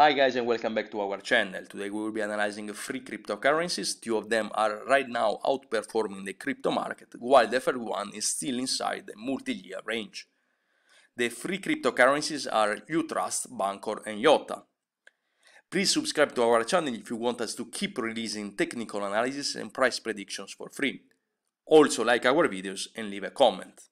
Hi guys and welcome back to our channel. Today we will be analyzing three cryptocurrencies. Two of them are right now outperforming the crypto market, while the third one is still inside the multi-year range. The three cryptocurrencies are Utrust, Bancor and IOTA. Please subscribe to our channel if you want us to keep releasing technical analysis and price predictions for free. Also like our videos and leave a comment.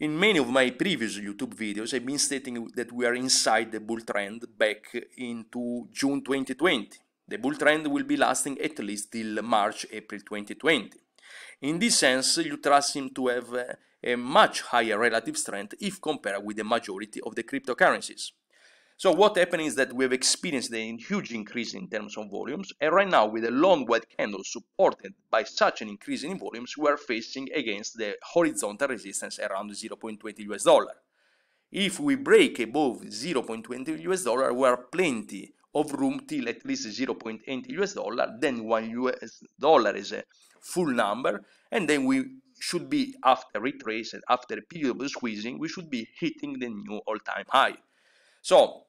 In many of my previous YouTube videos, I've been stating that we are inside the bull trend back into June 2020. The bull trend will be lasting at least till March, April 2020. In this sense, Utrust seem to have a much higher relative strength if compared with the majority of the cryptocurrencies. So what happened is that we've experienced a huge increase in terms of volumes, and right now with a long white candle supported by such an increase in volumes, we are facing against the horizontal resistance around 0.20 US dollar. If we break above 0.20 US dollar, we are plenty of room till at least 0.80 US dollar, then 1 US dollar is a full number, and then we should be, after retrace and after a period of squeezing, we should be hitting the new all-time high. So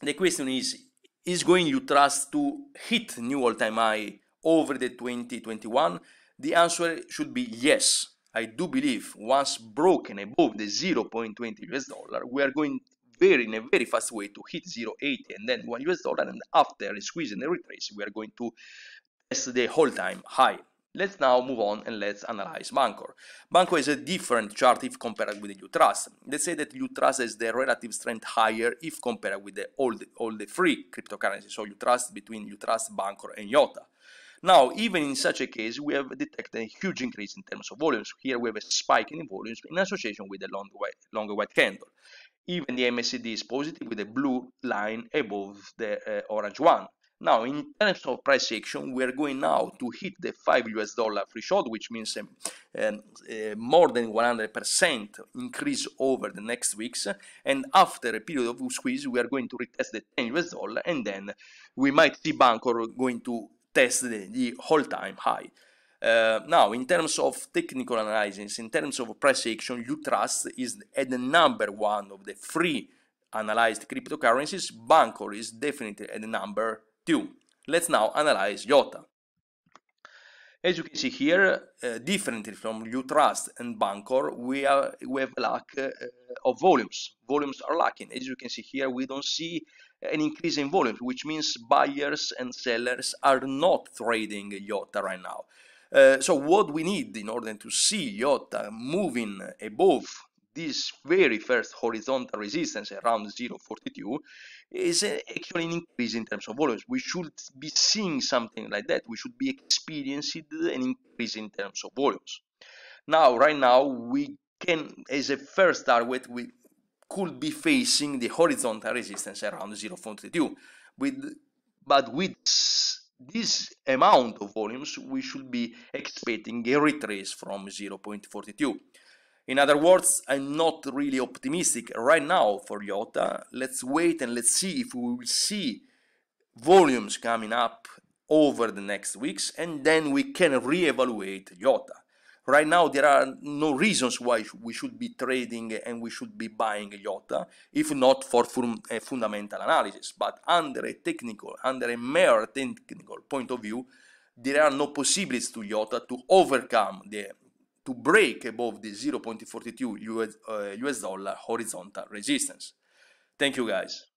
the question is, is going Utrust to hit new all-time high over the 2021? The answer should be yes. I do believe once broken above the 0.20 US dollar, we are going very in a very fast way to hit 0.80 and then 1 US dollar and after squeezing the retrace, we are going to test the all-time high. Let's now move on and let's analyze Bancor. Bancor is a different chart if compared with the Utrust. Let's say that Utrust has the relative strength higher if compared with the, all, the, all the three cryptocurrencies, so Utrust between Utrust, Bancor and IOTA. Now, even in such a case, we have detected a huge increase in terms of volumes. Here we have a spike in volumes in association with the long white, longer white candle. Even the MACD is positive with a blue line above the uh, orange one. Now, in terms of price action, we are going now to hit the 5 US dollar threshold, which means um, um, uh, more than 100% increase over the next weeks. And after a period of squeeze, we are going to retest the 10 US dollar, and then we might see Bancor going to test the, the all-time high. Uh, now, in terms of technical analysis, in terms of price action, Utrust is at the number one of the three analyzed cryptocurrencies. Bancor is definitely at the number 2. Let's now analyze IOTA. As you can see here, uh, differently from Utrust and Bancor, we, are, we have lack uh, of volumes. Volumes are lacking. As you can see here, we don't see an increase in volumes, which means buyers and sellers are not trading IOTA right now. Uh, so what we need in order to see IOTA moving above this very first horizontal resistance around 0.42 is uh, actually an increase in terms of volumes. We should be seeing something like that. We should be experiencing an increase in terms of volumes. Now, right now, we can, as a first target, we could be facing the horizontal resistance around 0.42. With, but with this amount of volumes, we should be expecting a retrace from 0.42. In other words, I'm not really optimistic right now for IOTA. Let's wait and let's see if we will see volumes coming up over the next weeks and then we can reevaluate. Right now, there are no reasons why we should be trading and we should be buying IOTA, if not for fundamental analysis. But under a technical, under a mere technical point of view, there are no possibilities to IOTA to overcome the to break above the 0.42 US, uh, US dollar horizontal resistance. Thank you guys.